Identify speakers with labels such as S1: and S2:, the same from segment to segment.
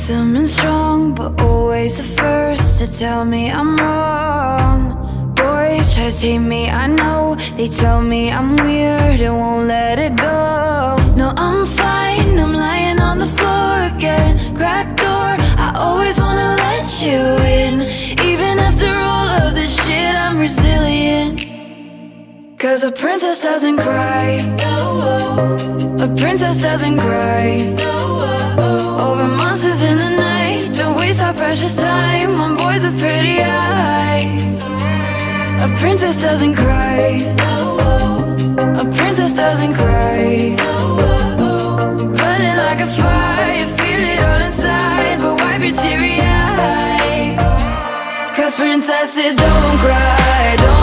S1: handsome and strong, but always the first to tell me I'm wrong. Boys try to tame me, I know. They tell me I'm weird and won't let it go. No, I'm fine, I'm lying on the floor again. Cracked door, I always wanna let you in. Even after all of this shit, I'm resilient. Cause a princess doesn't cry. A princess doesn't cry. Over monsters in the night. Don't waste our precious time on boys with pretty eyes. A princess doesn't cry. A princess doesn't cry. Burning like a fire, feel it all inside. But wipe your teary eyes. Cause princesses don't cry, don't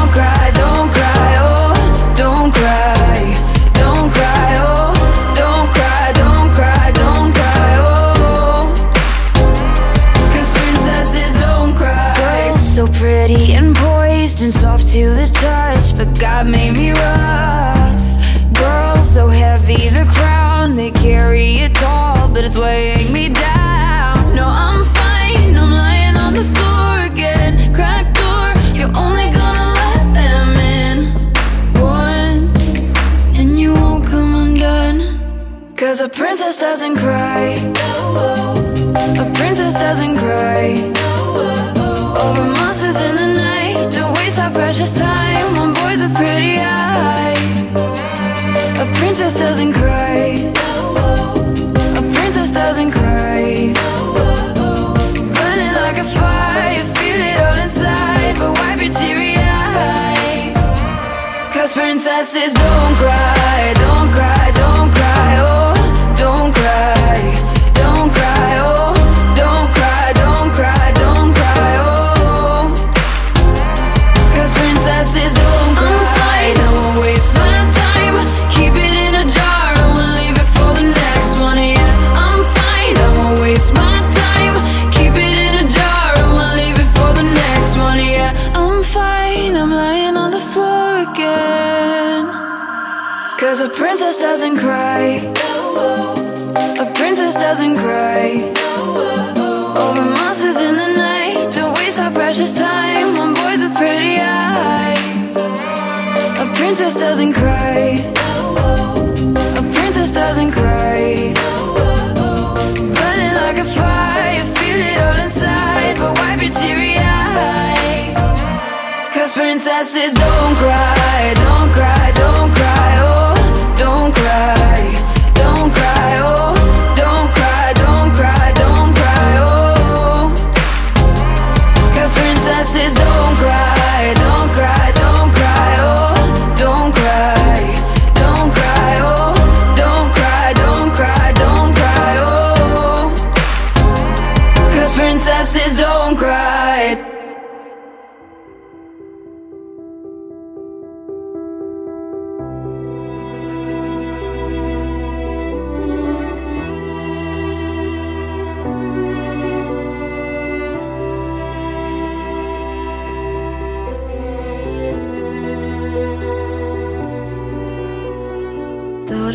S1: poised and soft to the touch, but God made me rough. Girls so heavy, the crown they carry it tall, but it's weighing me down. No, I'm fine, I'm lying on the floor again. Cracked door, you're only gonna let them in once, and you won't come undone. Cause a princess doesn't cry. A princess doesn't cry. Precious time on boys with pretty eyes. A princess doesn't cry. A princess doesn't cry. Burning like a fire, feel it all inside. But wipe your teary eyes. Cause princesses don't Cause a princess doesn't cry. A princess doesn't cry. Over monsters in the night. Don't waste our precious time on boys with pretty eyes. A princess doesn't cry. A princess doesn't cry. Burning like a fire, feel it all inside. But wipe your teary eyes. Cause princesses don't cry, don't cry, don't cry,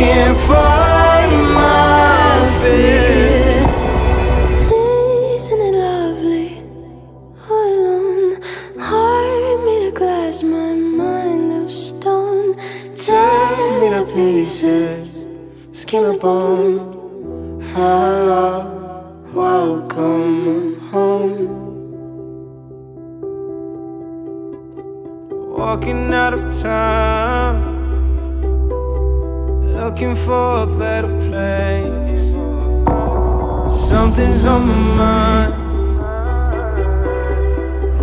S2: can't find my fear.
S3: Isn't it lovely? All alone, heart made of glass, my mind of stone. Tear me to pieces, skin and bone. Hello, welcome home.
S2: Walking out of town, looking for a better place. something's on my mind.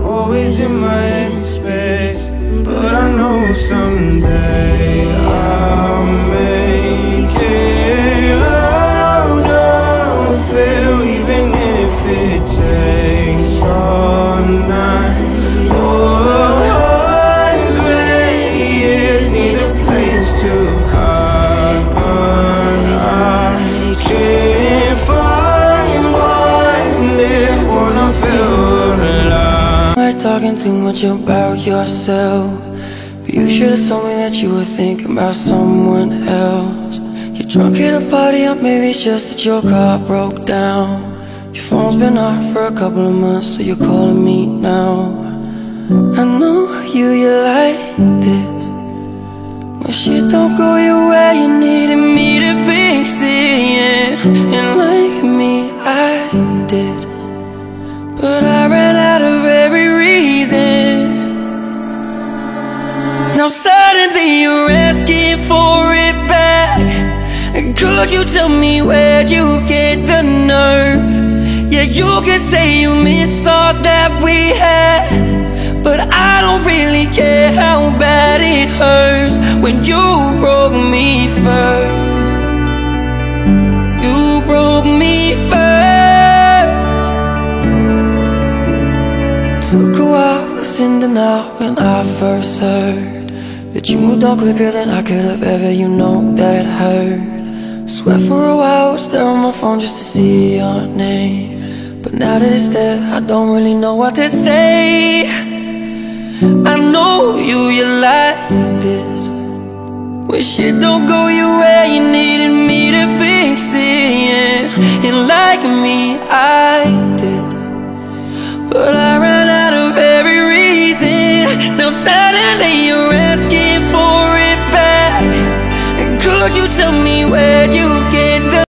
S2: Always in my head space, but I know someday I'll
S4: Too much about yourself. But you should have told me that you were thinking about someone else. You're drunk at a party, or maybe it's just that your car broke down. Your phone's been off for a couple of months, so you're calling me now. I know you, you like this. Asking for it back. Could you tell me where'd you get the nerve? Yeah, you can say you miss all that we had. But I don't really care how bad it hurts when you broke me first. You broke me first. Took a while, was in denial when I first heard That you moved on quicker than I could have ever, you know that hurt. Swear for a while, I was there on my phone just to see your name. But now that it's there, I don't really know what to say. I know you, you like this. Wish it don't go your way, you needed me to fix it, yeah And like me, I did. But I till suddenly you're asking for it back. Could you tell me where'd you get?